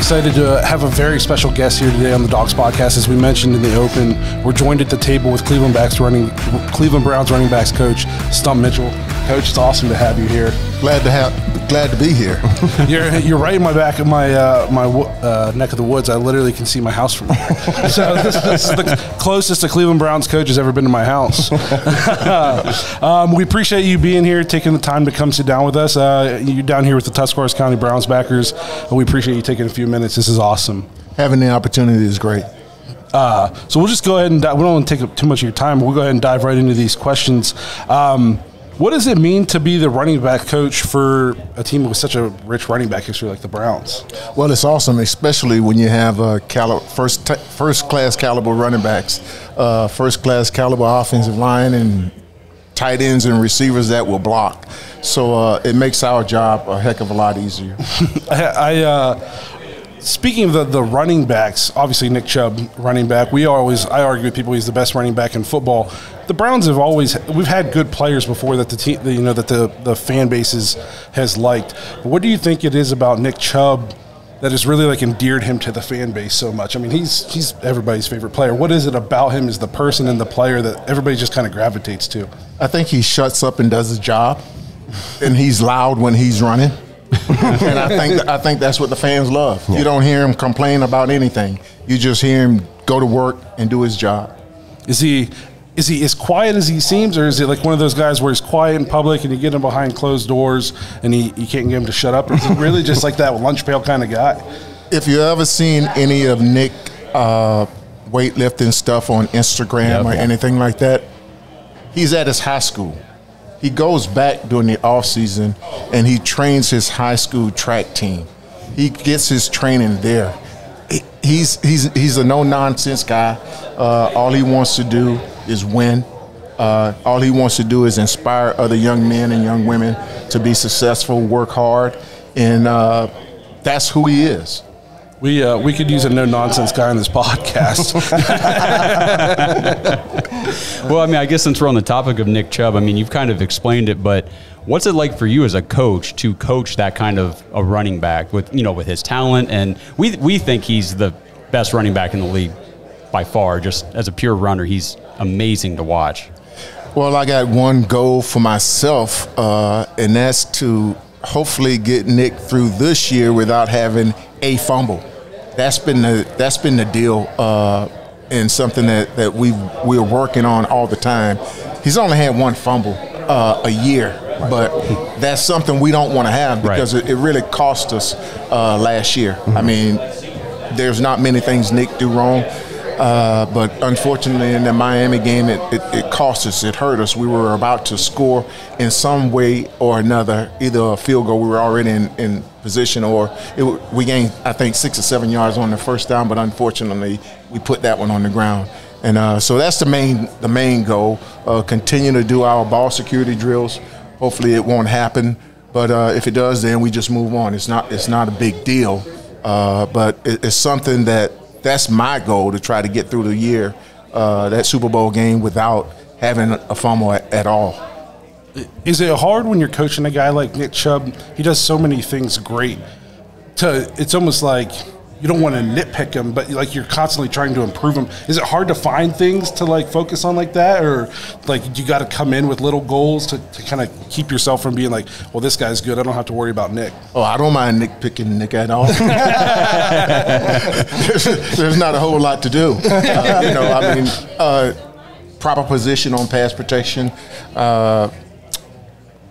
excited to have a very special guest here today on the Dawgs Podcast. As we mentioned in the open, we're joined at the table with Cleveland backs running Cleveland Browns running backs coach Stump Mitchell. Coach, it's awesome to have you here. Glad to have, glad to be here. you're you're right in my back of my uh, my uh, neck of the woods. I literally can see my house from here. so this, this, is the closest a Cleveland Browns coach has ever been to my house. um, we appreciate you being here, taking the time to come sit down with us. Uh, you're down here with the Tuscarawas County Browns backers. We appreciate you taking a few minutes. This is awesome. Having the opportunity is great. Uh, so we'll just go ahead and we don't want to take up too much of your time. We'll go ahead and dive right into these questions. Um, what does it mean to be the running back coach for a team with such a rich running back history like the Browns? Well, it's awesome, especially when you have uh, cali- first t- first class caliber running backs, uh, first class caliber offensive line, and tight ends and receivers that will block. So uh, it makes our job a heck of a lot easier. I, I uh, Speaking of the, the running backs, obviously Nick Chubb, running back. We always I argue with people he's the best running back in football. The Browns have always we've had good players before that the team you know that the the fan bases has liked. What do you think it is about Nick Chubb that has really like endeared him to the fan base so much? I mean, he's he's everybody's favorite player. What is it about him as the person and the player that everybody just kind of gravitates to? I think he shuts up and does his job, and he's loud when he's running and I think I think that's what the fans love. Yeah. You don't hear him complain about anything. You just hear him go to work and do his job. Is he is he as quiet as he seems, or is he like one of those guys where he's quiet in public and you get him behind closed doors and he, you can't get him to shut up? Or is he really just like that lunch pail kind of guy? If you ever seen any of Nick uh, weightlifting stuff on Instagram yep. or anything like that, he's at his high school he goes back during the off season and he trains his high school track team. He gets his training there. He's he's he's a no nonsense guy. Uh, all he wants to do is win. Uh, all he wants to do is inspire other young men and young women to be successful, work hard, and uh, that's who he is. We uh, we could use a no nonsense guy on this podcast. well, I mean, I guess since we're on the topic of Nick Chubb, I mean, you've kind of explained it, but what's it like for you as a coach to coach that kind of a running back with you know with his talent and we we think he's the best running back in the league by far. Just as a pure runner, he's amazing to watch. Well, I got one goal for myself, uh, and that's to hopefully get Nick through this year without having a fumble that's been the that's been the deal uh, and something that that we we're working on all the time. He's only had one fumble uh, a year, right. but that's something we don't want to have because right. it, it, really cost us uh, last year. Mm-hmm. I mean, there's not many things Nick do wrong. Uh, but unfortunately, in the Miami game, it, it, it, cost us. It hurt us. We were about to score in some way or another, either a field goal. We were already in, in position, or it, we gained, I think, six or seven yards on the first down. But unfortunately, we put that one on the ground. And uh, so that's the main the main goal. Uh, continue to do our ball security drills. Hopefully, it won't happen. But uh, if it does, then we just move on. It's not it's not a big deal. Uh, but it, it's something that that's my goal to try to get through the year, uh, that Super Bowl game without having a fumble at, at, all. Is it hard when you're coaching a guy like Nick Chubb? He does so many things great. To it's almost like you don't want to nitpick him, but like you're constantly trying to improve him. Is it hard to find things to like focus on like that, or like you got to come in with little goals to, to kind of keep yourself from being like, well, this guy's good. I don't have to worry about Nick. Oh, I don't mind Nick picking Nick at all. there's, there's, not a whole lot to do. Uh, you know, I mean, uh, proper position on pass protection, uh,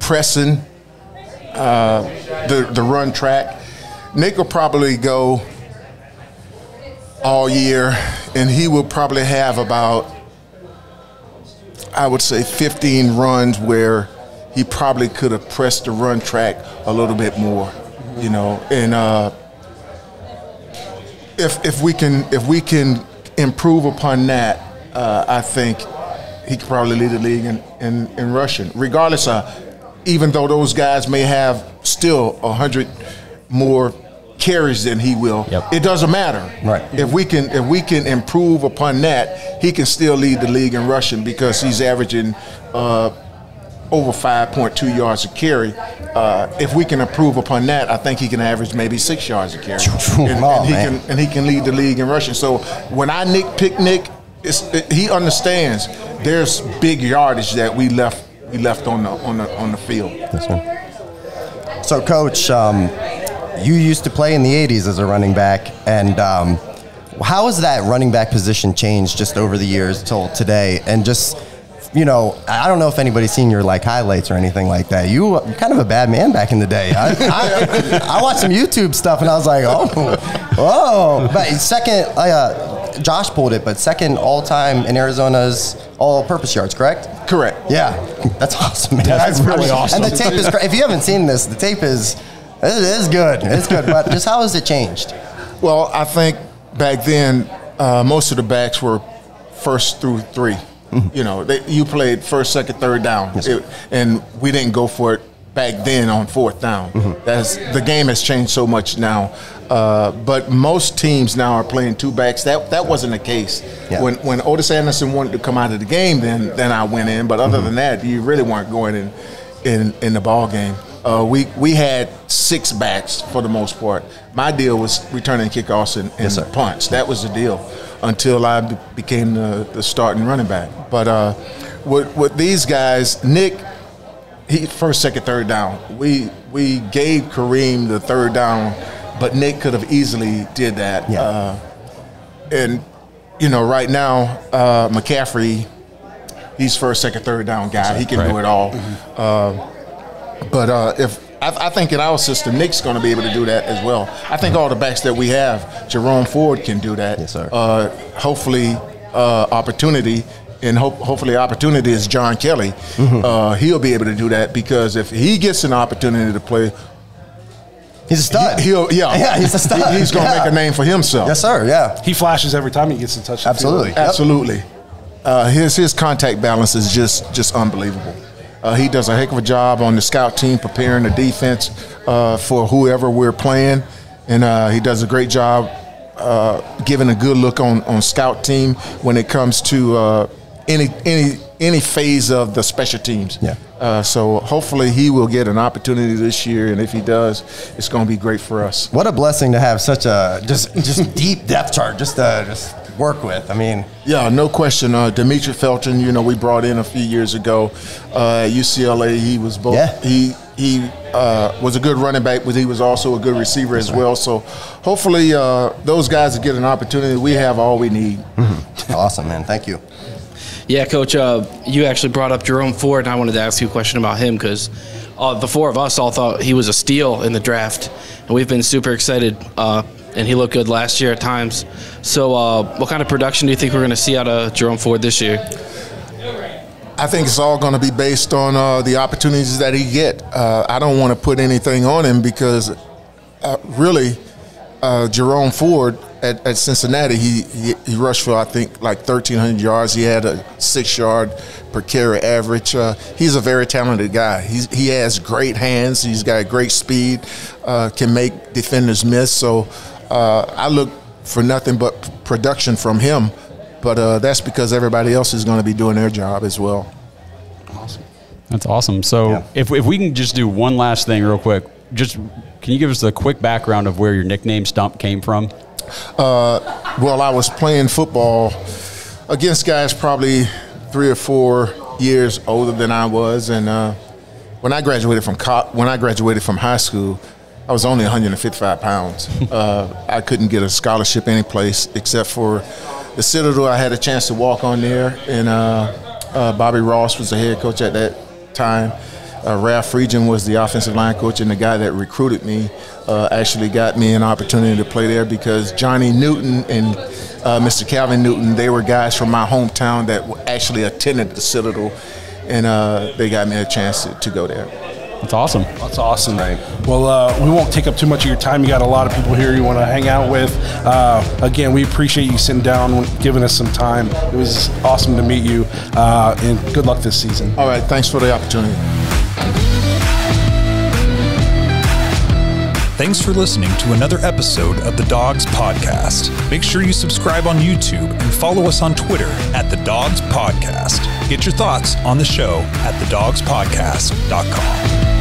pressing, uh, the the run track. Nick will probably go all year, and he will probably have about, I would say, 15 runs where he probably could have pressed the run track a little bit more, you know. And uh, if if we can if we can improve upon that, uh, I think he could probably lead the league in, in, in rushing, regardless of even though those guys may have still a hundred more carries than he will. Yep. It doesn't matter. Right. If we can if we can improve upon that, he can still lead the league in rushing because he's averaging uh, over 5.2 yards a carry. Uh, if we can improve upon that, I think he can average maybe six yards a carry, and, Oh, and he man. can and he can lead the league in rushing. So when I Nick pick Nick, it's, it, he understands there's big yardage that we left we left on the on the on the field. So, Coach, um, you used to play in the 80s as a running back, and um, how has that running back position changed just over the years till today? And just, you know, I don't know if anybody's seen your like highlights or anything like that. You were kind of a bad man back in the day. I, I, I watched some YouTube stuff, and I was like, oh, oh. But second, uh, Josh pulled it, but second all time in Arizona's all-purpose yards, correct? Correct. Yeah, that's awesome, man. That's really awesome. And the tape is great. If you haven't seen this, the tape is it is good. It's good. But just how has it changed? Well, I think back then uh, most of the backs were first through 3 You know, they, you played first, second, third down, It- and we didn't go for it back then on fourth down. That's the game has changed so much now. Uh, but most teams now are playing two backs. That that wasn't the case Yeah. when when Ottis Anderson wanted to come out of the game. Then then I went in. But other than that, you really weren't going in in in the ball game. Uh, we we had six backs for the most part. My deal was returning kickoffs and, and Yes, punts. That was the deal until I be- became the, the starting running back. But uh, with with these guys, Nick, he first, second, third down. We we gave Kareem the third down, but Nick could have easily did that. Yeah. Uh, and you know, right now, uh, McCaffrey, he's first, second, third down guy. He can do it all. Uh, but uh, if I, I think in our system, Nick's going to be able to do that as well. I think all the backs that we have, Jerome Ford can do that. Yes, sir. Uh, hopefully, uh, opportunity. And hope, hopefully, opportunity is John Kelly. Mm-hmm. Uh, he'll be able to do that because if he gets an opportunity to play, He's a stud. he, will yeah, yeah, he's a stud. He- he's going to Yeah. make a name for himself. Yes, sir. Yeah. He flashes every time he gets in touch. with the Absolutely. Yep. Absolutely. Uh, his his contact balance is just just unbelievable. Uh, he does a heck of a job on the scout team preparing the defense uh, for whoever we're playing, and uh, he does a great job uh, giving a good look on on scout team when it comes to uh, any any any phase of the special teams. Yeah. Uh, so hopefully he will get an opportunity this year, and if he does, it's going to be great for us. What a blessing to have such a just just deep depth chart just just work with. I mean, Yeah, no question. Uh, Demetric Felton, you know, we brought in a few years ago uh, at UCLA. He was both. Yeah. He he uh, was a good running back, but he was also a good receiver as well. So hopefully, uh, those guys will get an opportunity. We have all we need. awesome, man. Thank you. Yeah, Coach, uh, you actually brought up Jerome Ford, and I wanted to ask you a question about him because uh, the four of us all thought he was a steal in the draft, and we've been super excited. Uh, and he looked good last year at times. So, uh, what kind of production do you think we're going to see out of Jerome Ford this year? I think it's all going to be based on uh, the opportunities that he get. Uh, I don't want to put anything on him because uh, really, uh, Jerome Ford at, at Cincinnati, he, he he rushed for I think like 1,300 yards. He had a six yard per carry average. Uh, he's a very talented guy. He's, he has great hands. He's got great speed. Uh, can make defenders miss. So uh, I look for nothing but production from him. But uh, that's because everybody else is going to be doing their job as well. Awesome. That's awesome. So Yeah. if, if we can just do one last thing real quick, just can you give us a quick background of where your nickname Stump came from? Well, I was playing football against guys probably three or four years older than I was, and uh, when I graduated from co- when I graduated from high school, I was only 155 pounds. uh, I couldn't get a scholarship any place except for the Citadel. I had a chance to walk on there, and uh, uh, Bobby Ross was the head coach at that time. Uh, Ralph Friedgen was the offensive line coach, and the guy that recruited me uh, actually got me an opportunity to play there because Johnny Newton and uh, Mr. Calvin Newton, they were guys from my hometown that actually attended the Citadel, and they got me a chance to, to go there. That's awesome. That's awesome. Well, uh, we won't take up too much of your time. You got a lot of people here you want to hang out with. Uh, again, we appreciate you sitting down, giving us some time. It was awesome to meet you, uh, and good luck this season. All right, thanks for the opportunity. Thanks for listening to another episode of the Dawgs Podcast. Make sure you subscribe on YouTube and follow us on Twitter at the Dawgs Podcast. Get your thoughts on the show at thedawgspodcast.com.